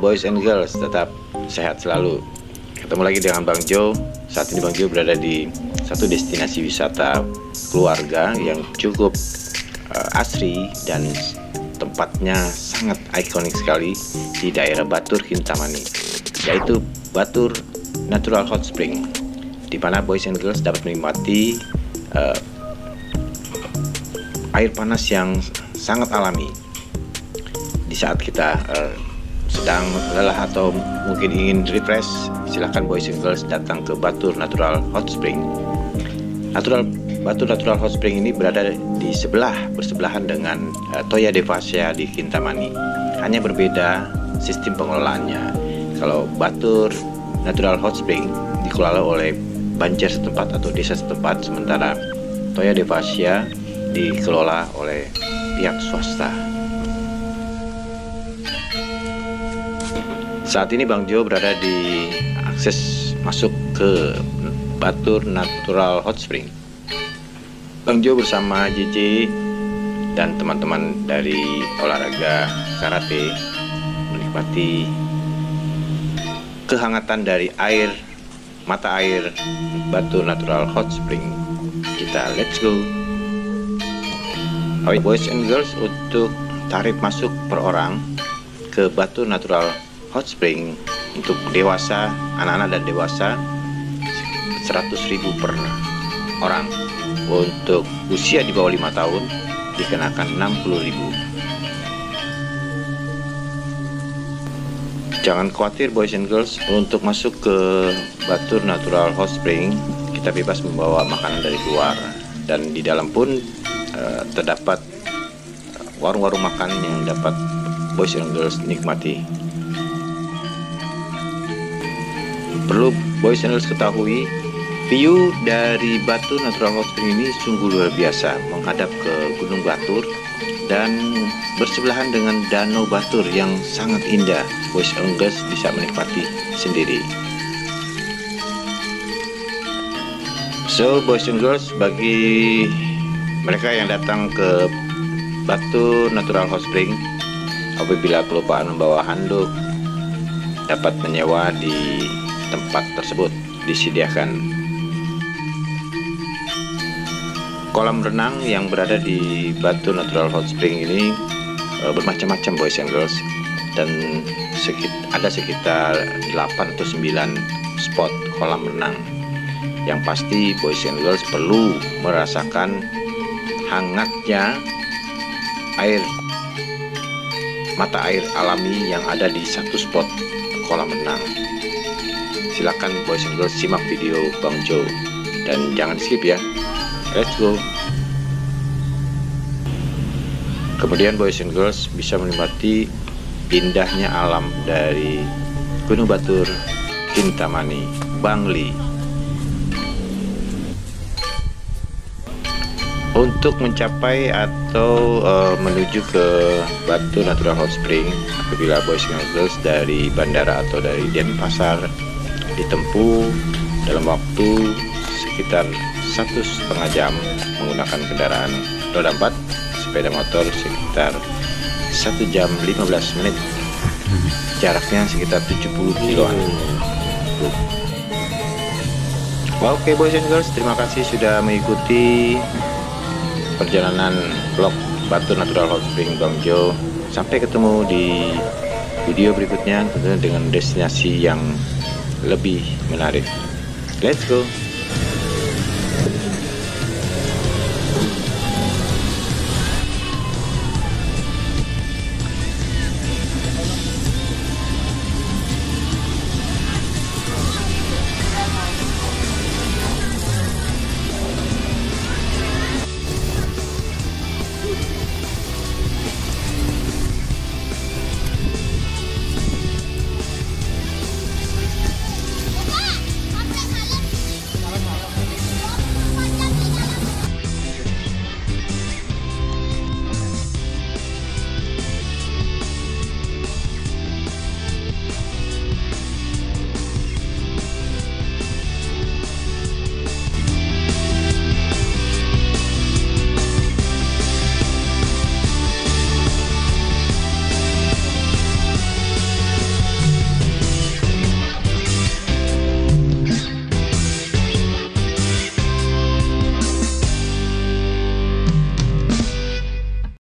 boys and girls tetap sehat selalu. Ketemu lagi dengan Bang Jo. Saat ini Bang Jo berada di satu destinasi wisata keluarga yang cukup uh, asri dan tempatnya sangat ikonik sekali di daerah Batur Kintamani yaitu Batur Natural Hot Spring di mana boys and girls dapat menikmati uh, air panas yang sangat alami. Di saat kita uh, sedang lelah atau mungkin ingin refresh silahkan boys and girls datang ke Batur Natural Hot Spring. Natural Batur Natural Hot Spring ini berada di sebelah bersebelahan dengan uh, Toya Devasya di Kintamani. Hanya berbeda sistem pengelolaannya. Kalau Batur Natural Hot Spring dikelola oleh banjar setempat atau desa setempat sementara Toya Devasya dikelola oleh pihak swasta. Saat ini Bang Jo berada di akses masuk ke Batur Natural Hot Spring. Bang Jo bersama JJ dan teman-teman dari olahraga karate menikmati kehangatan dari air mata air Batur Natural Hot Spring. Kita let's go. Boys and girls untuk tarif masuk per orang ke Batu Natural Hot Spring untuk dewasa, anak-anak dan dewasa 100.000 per orang. Untuk usia di bawah 5 tahun dikenakan 60.000. Jangan khawatir boys and girls untuk masuk ke Batur Natural Hot Spring kita bebas membawa makanan dari luar dan di dalam pun uh, terdapat warung-warung makan yang dapat boys and girls nikmati. Perlu and girls ketahui, view dari Batu Natural Hot Spring ini sungguh luar biasa, menghadap ke Gunung Batur dan bersebelahan dengan Danau Batur yang sangat indah. And girls bisa menikmati sendiri. So, boys and girls, bagi mereka yang datang ke Batu Natural Hot Spring apabila kelupaan membawa handuk dapat menyewa di tempat tersebut disediakan kolam renang yang berada di Batu Natural Hot Spring ini e, bermacam-macam boys and girls dan sekit, ada sekitar 8 atau 9 spot kolam renang. Yang pasti boys and girls perlu merasakan hangatnya air mata air alami yang ada di satu spot kolam renang silakan boys and girls simak video Bang Jo. Dan jangan skip ya. Let's go. Kemudian boys and girls bisa menikmati indahnya alam dari Gunung Batur Kintamani Bangli. Untuk mencapai atau uh, menuju ke Batu Natural Hot Spring apabila boys and girls dari bandara atau dari Denpasar ditempuh dalam waktu sekitar satu setengah jam menggunakan kendaraan roda 4 sepeda motor sekitar satu jam 15 menit. Jaraknya sekitar 70 kiloan. Oke okay, boys and girls terima kasih sudah mengikuti perjalanan vlog Batu Natural Hot Spring Bang Jo. Sampai ketemu di video berikutnya tentunya dengan destinasi yang lebih menarik. Let's go